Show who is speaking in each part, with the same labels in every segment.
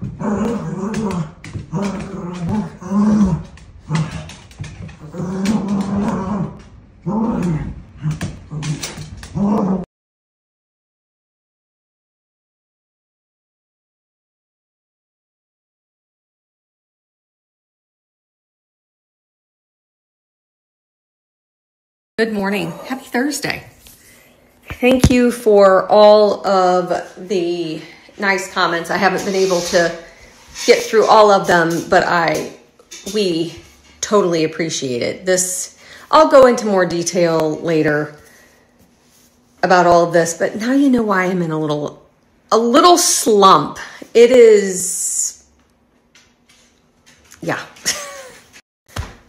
Speaker 1: Good morning. Happy Thursday. Thank you for all of the nice comments. I haven't been able to get through all of them, but I we totally appreciate it. This I'll go into more detail later about all of this, but now you know why I'm in a little a little slump. It is yeah.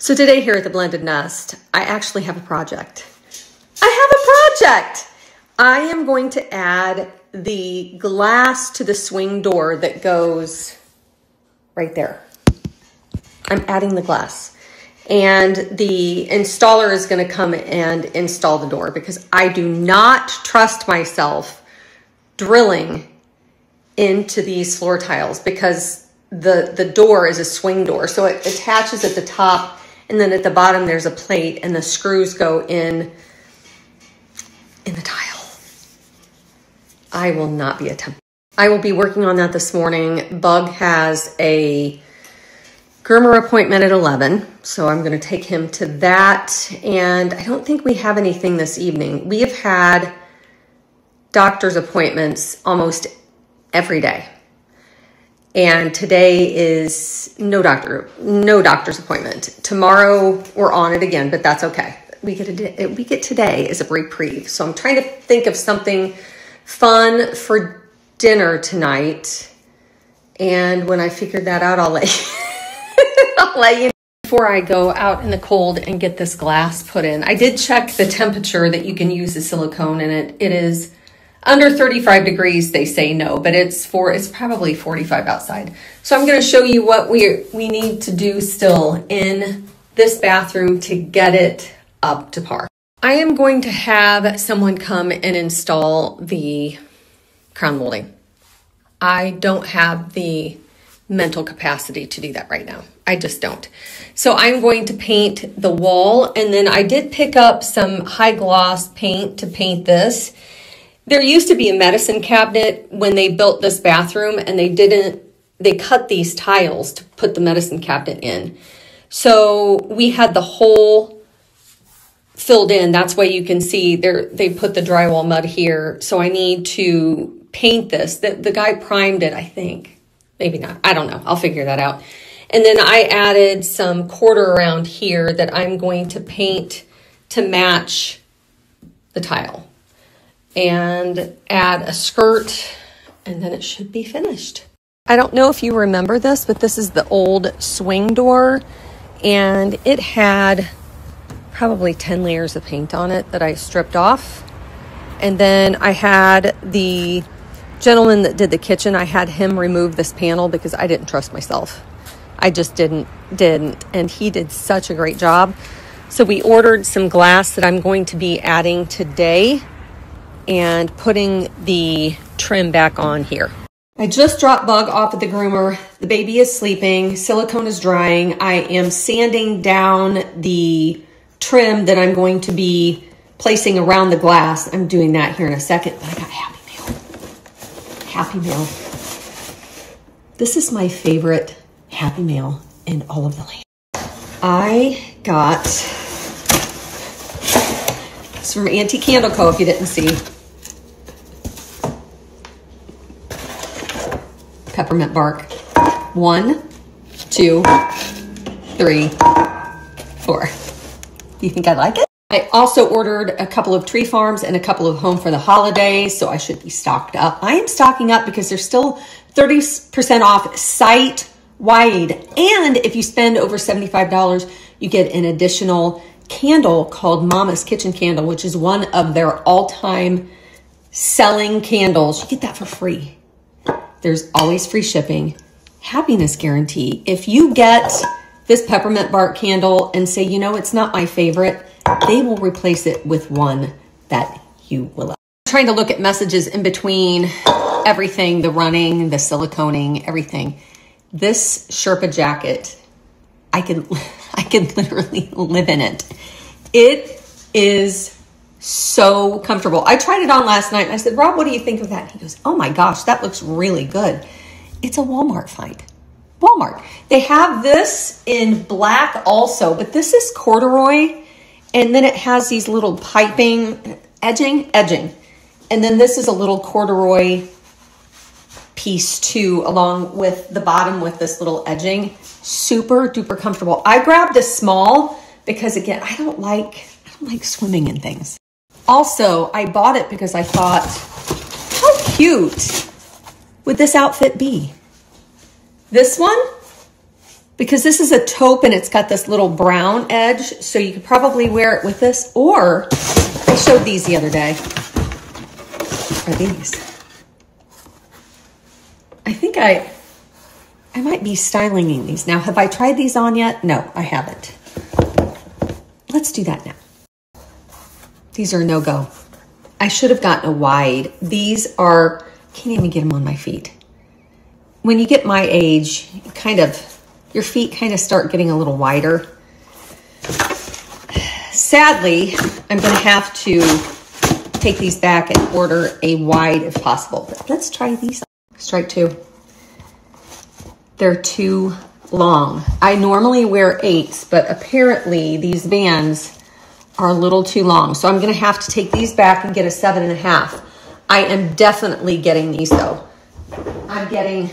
Speaker 1: So today here at the Blended Nest, I actually have a project. I have a project. I am going to add the glass to the swing door that goes right there. I'm adding the glass. And the installer is going to come and install the door because I do not trust myself drilling into these floor tiles because the, the door is a swing door. So it attaches at the top and then at the bottom, there's a plate and the screws go in, in the tile. I will not be attempting. I will be working on that this morning. Bug has a groomer appointment at 11, so I'm going to take him to that. And I don't think we have anything this evening. We have had doctor's appointments almost every day. And today is no doctor, no doctor's appointment. Tomorrow we're on it again, but that's okay. We get a, we get today as a reprieve. So I'm trying to think of something fun for dinner tonight. And when I figure that out, I'll let you, I'll let you know. Before I go out in the cold and get this glass put in, I did check the temperature that you can use the silicone and it, it is under 35 degrees, they say no, but it's for it's probably 45 outside. So I'm going to show you what we we need to do still in this bathroom to get it up to par. I am going to have someone come and install the crown molding. I don't have the mental capacity to do that right now. I just don't. So I'm going to paint the wall and then I did pick up some high gloss paint to paint this. There used to be a medicine cabinet when they built this bathroom and they didn't, they cut these tiles to put the medicine cabinet in. So we had the hole filled in. That's why you can see there, they put the drywall mud here. So I need to paint this. The, the guy primed it, I think. Maybe not. I don't know. I'll figure that out. And then I added some quarter around here that I'm going to paint to match the tile and add a skirt and then it should be finished. I don't know if you remember this, but this is the old swing door and it had probably 10 layers of paint on it that I stripped off. And then I had the gentleman that did the kitchen, I had him remove this panel because I didn't trust myself. I just didn't didn't and he did such a great job. So we ordered some glass that I'm going to be adding today and putting the trim back on here. I just dropped Bug off at the groomer. The baby is sleeping. Silicone is drying. I am sanding down the trim that I'm going to be placing around the glass. I'm doing that here in a second, but I got Happy Mail. Happy Mail. This is my favorite Happy Mail in all of the land. I got it's from Antique Candle Co. if you didn't see. peppermint bark. One, two, three, four. Do you think I like it? I also ordered a couple of tree farms and a couple of home for the holidays, so I should be stocked up. I am stocking up because they're still 30% off site wide. And if you spend over $75, you get an additional candle called Mama's Kitchen Candle, which is one of their all time selling candles. You get that for free. There's always free shipping. Happiness guarantee. If you get this peppermint bark candle and say, you know, it's not my favorite, they will replace it with one that you will love. trying to look at messages in between everything, the running, the siliconing, everything. This Sherpa jacket, I can I can literally live in it. It is so comfortable. I tried it on last night and I said, Rob, what do you think of that? He goes, Oh my gosh, that looks really good. It's a Walmart find. Walmart. They have this in black also, but this is corduroy. And then it has these little piping, edging, edging. And then this is a little corduroy piece too, along with the bottom with this little edging. Super duper comfortable. I grabbed a small because again, I don't like, I don't like swimming in things. Also, I bought it because I thought, how cute would this outfit be? This one, because this is a taupe and it's got this little brown edge, so you could probably wear it with this. Or, I showed these the other day. Are these? I think I, I might be styling these. Now, have I tried these on yet? No, I haven't. Let's do that now. These are no go. I should have gotten a wide. These are, can't even get them on my feet. When you get my age, kind of, your feet kind of start getting a little wider. Sadly, I'm going to have to take these back and order a wide if possible. But let's try these. Strike two. They're too long. I normally wear eights, but apparently these bands are a little too long. So I'm going to have to take these back and get a seven and a half. I am definitely getting these though. I'm getting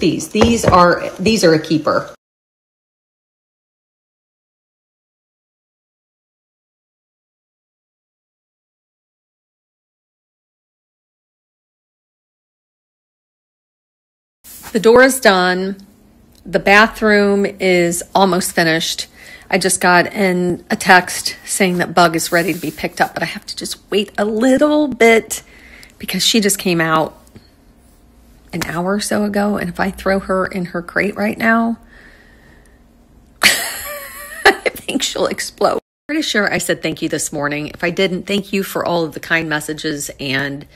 Speaker 1: these. These are, these are a keeper. The door is done. The bathroom is almost finished. I just got in a text saying that Bug is ready to be picked up, but I have to just wait a little bit because she just came out an hour or so ago. And if I throw her in her crate right now, I think she'll explode. Pretty sure I said thank you this morning. If I didn't, thank you for all of the kind messages and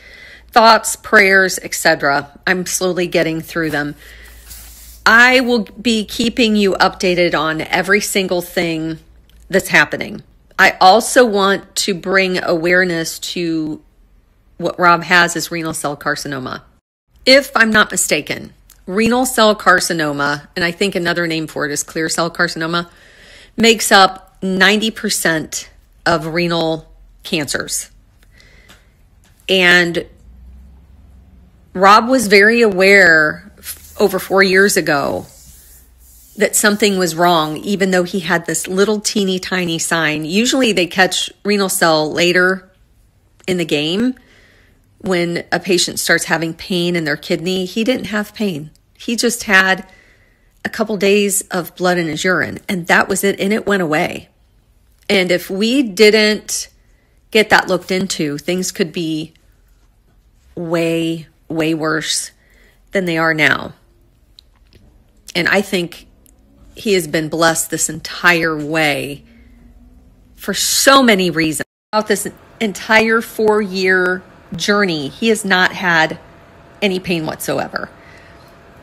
Speaker 1: thoughts, prayers, etc. I'm slowly getting through them. I will be keeping you updated on every single thing that's happening. I also want to bring awareness to what Rob has is renal cell carcinoma. If I'm not mistaken, renal cell carcinoma, and I think another name for it is clear cell carcinoma, makes up 90% of renal cancers. And Rob was very aware over four years ago that something was wrong, even though he had this little teeny tiny sign. Usually they catch renal cell later in the game when a patient starts having pain in their kidney. He didn't have pain, he just had a couple days of blood in his urine, and that was it, and it went away. And if we didn't get that looked into, things could be way, way worse than they are now. And I think he has been blessed this entire way for so many reasons. About this entire four year journey, he has not had any pain whatsoever.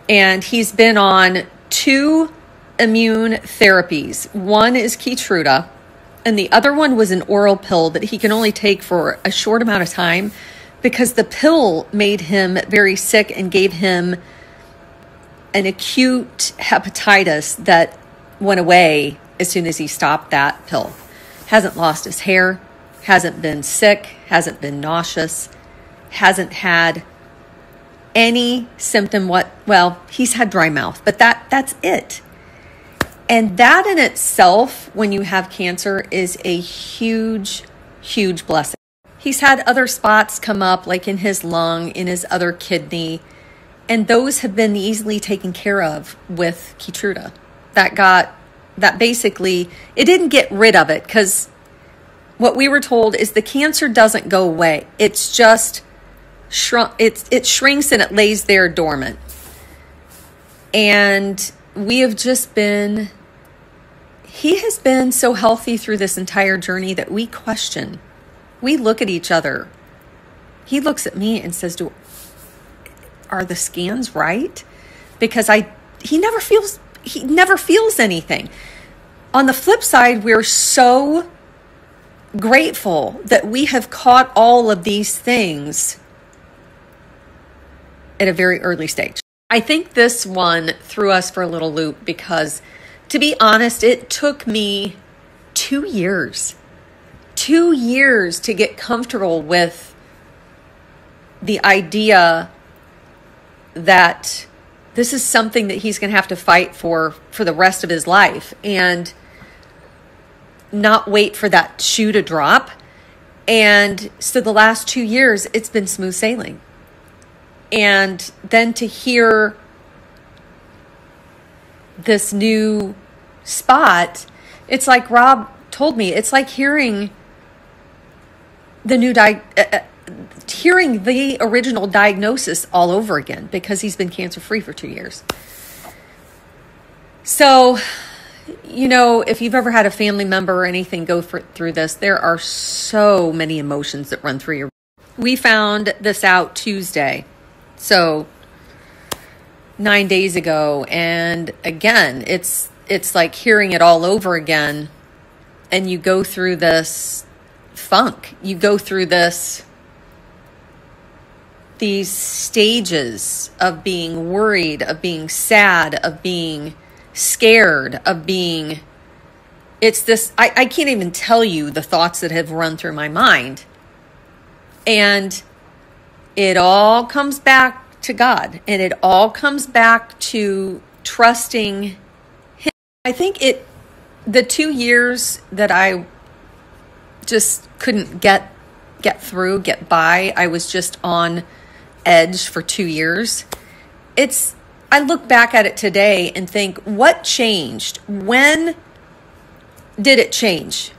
Speaker 1: And he's been on two immune therapies. One is Keytruda, and the other one was an oral pill that he can only take for a short amount of time because the pill made him very sick and gave him an acute hepatitis that went away as soon as he stopped that pill. Hasn't lost his hair, hasn't been sick, hasn't been nauseous, hasn't had any symptom what well, he's had dry mouth, but that that's it. And that in itself when you have cancer is a huge huge blessing. He's had other spots come up like in his lung, in his other kidney and those have been easily taken care of with Keytruda. That got that basically it didn't get rid of it because what we were told is the cancer doesn't go away. It's just shrunk. It's it shrinks and it lays there dormant. And we have just been. He has been so healthy through this entire journey that we question. We look at each other he looks at me and says, "Do are the scans right?" Because I he never feels he never feels anything. On the flip side, we're so grateful that we have caught all of these things at a very early stage. I think this one threw us for a little loop because, to be honest, it took me two years, two years to get comfortable with the idea that this is something that he's going to have to fight for for the rest of his life and not wait for that shoe to drop. And so the last two years, it's been smooth sailing. And then to hear this new spot, it's like Rob told me, it's like hearing the new di- uh, uh, hearing the original diagnosis all over again because he's been cancer free for 2 years. So, you know, if you've ever had a family member or anything go for, through this, there are so many emotions that run through your. We found this out Tuesday. So, 9 days ago and again, it's it's like hearing it all over again and you go through this funk. You go through this these stages of being worried, of being sad, of being scared, of being it's this I, I can't even tell you the thoughts that have run through my mind. And it all comes back to God and it all comes back to trusting Him. I think it, the two years that I just couldn't get get through, get by, I was just on edge for two years. It's, I look back at it today and think, what changed? When did it change?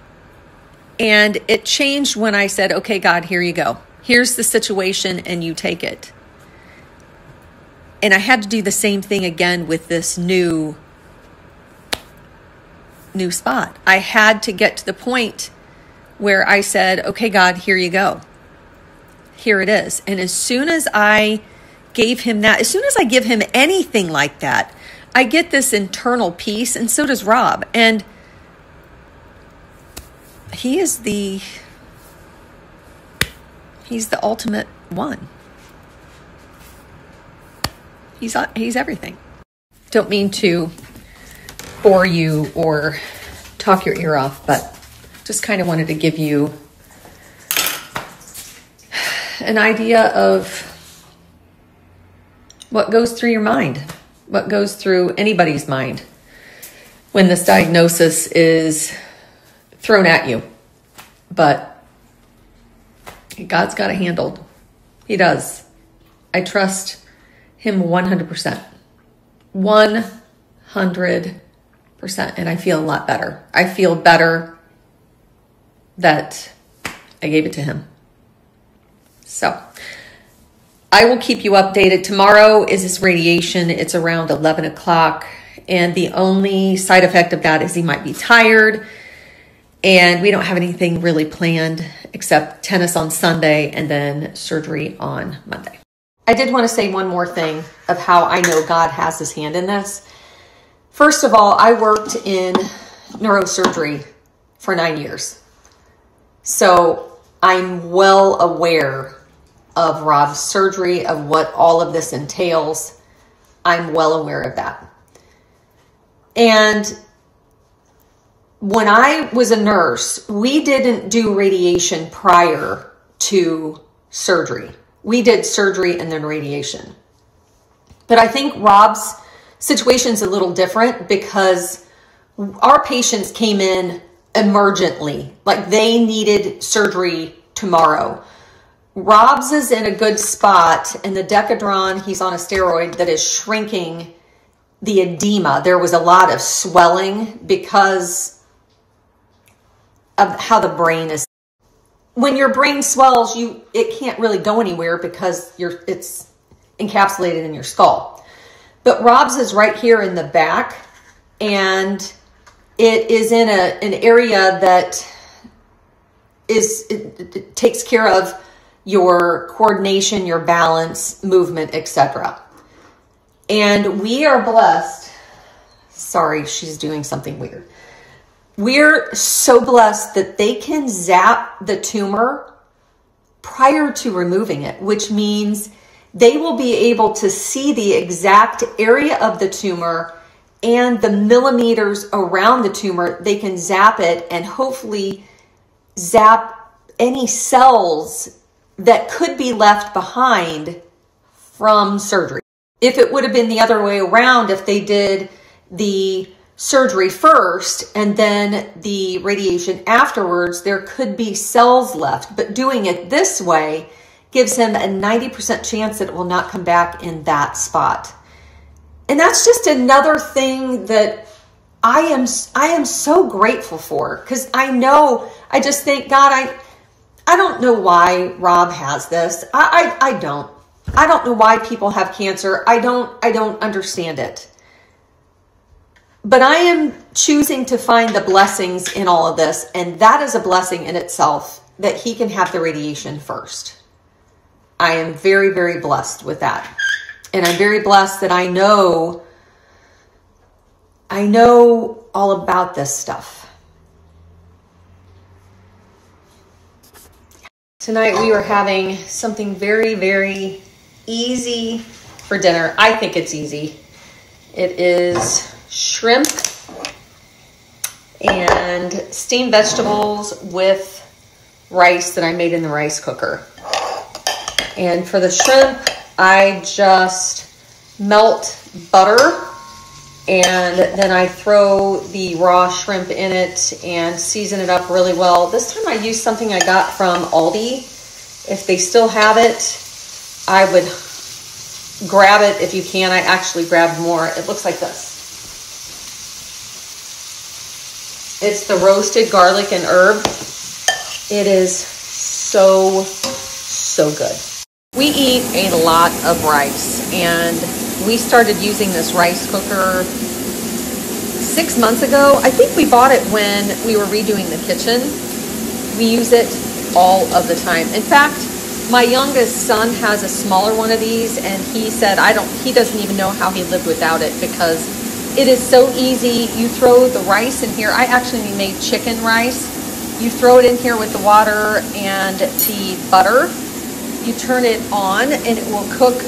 Speaker 1: And it changed when I said, okay, God, here you go. Here's the situation, and you take it. And I had to do the same thing again with this new new spot. I had to get to the point where I said, "Okay, God, here you go." here it is. And as soon as I gave him that, as soon as I give him anything like that, I get this internal peace, and so does Rob. And he is the he's the ultimate one. He's uh, he's everything. Don't mean to bore you or talk your ear off, but just kind of wanted to give you an idea of what goes through your mind, what goes through anybody's mind when this diagnosis is thrown at you. But God's got it handled. He does. I trust Him 100%. 100%. And I feel a lot better. I feel better that I gave it to Him. So I will keep you updated. Tomorrow is his radiation. It's around 11 o'clock. And the only side effect of that is he might be tired. And we don't have anything really planned except tennis on Sunday and then surgery on Monday. I did want to say one more thing of how I know God has his hand in this. First of all, I worked in neurosurgery for nine years. So I'm well aware of Rob's surgery, of what all of this entails. I'm well aware of that. And when I was a nurse, we didn't do radiation prior to surgery. We did surgery and then radiation. But I think Rob's situation is a little different because our patients came in emergently, like they needed surgery tomorrow. Rob's is in a good spot, and the Decadron, he's on a steroid that is shrinking the edema. There was a lot of swelling because of how the brain is. When your brain swells, you it can't really go anywhere because you're it's encapsulated in your skull. But Rob's is right here in the back, and it is in a an area that is it, it takes care of your coordination, your balance, movement, etc. And we are blessed. Sorry, she's doing something weird. We're so blessed that they can zap the tumor prior to removing it, which means they will be able to see the exact area of the tumor and the millimeters around the tumor. They can zap it and hopefully zap any cells that could be left behind from surgery. If it would have been the other way around, if they did the surgery first and then the radiation afterwards, there could be cells left. But doing it this way gives him a 90% chance that it will not come back in that spot. And that's just another thing that I am I am so grateful for because I know I just think God I I don't know why Rob has this. I, I I don't. I don't know why people have cancer. I don't I don't understand it. But I am choosing to find the blessings in all of this and that is a blessing in itself that he can have the radiation first. I am very very blessed with that. And I'm very blessed that I know I know all about this stuff. Tonight we are having something very, very easy for dinner. I think it's easy. It is shrimp and steamed vegetables with rice that I made in the rice cooker. And for the shrimp, I just melt butter and then I throw the raw shrimp in it and season it up really well. This time I used something I got from Aldi. If they still have it, I would grab it if you can. I actually grabbed more. It looks like this. It's the roasted garlic and herb. It is so, so good. We eat a lot of rice and we started using this rice cooker six months ago. I think we bought it when we were redoing the kitchen. We use it all of the time. In fact, my youngest son has a smaller one of these and he said I don't he doesn't even know how he lived without it because it is so easy. You throw the rice in here. I actually made chicken rice. You throw it in here with the water and the butter. You turn it on and it will cook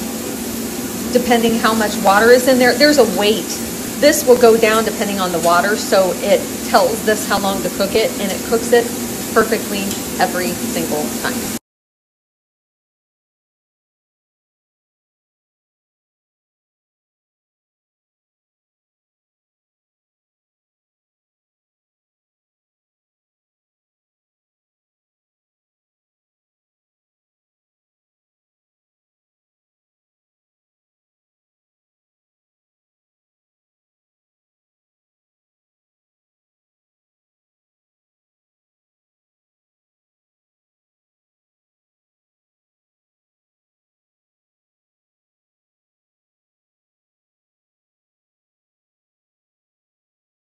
Speaker 1: depending how much water is in there. There's a weight. This will go down depending on the water, so it tells this how long to cook it, and it cooks it perfectly every single time.